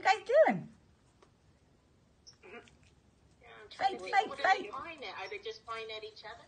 guys doing? Mm-hmm. Fight, fight, what are they guys doing? Are they just flying at each other?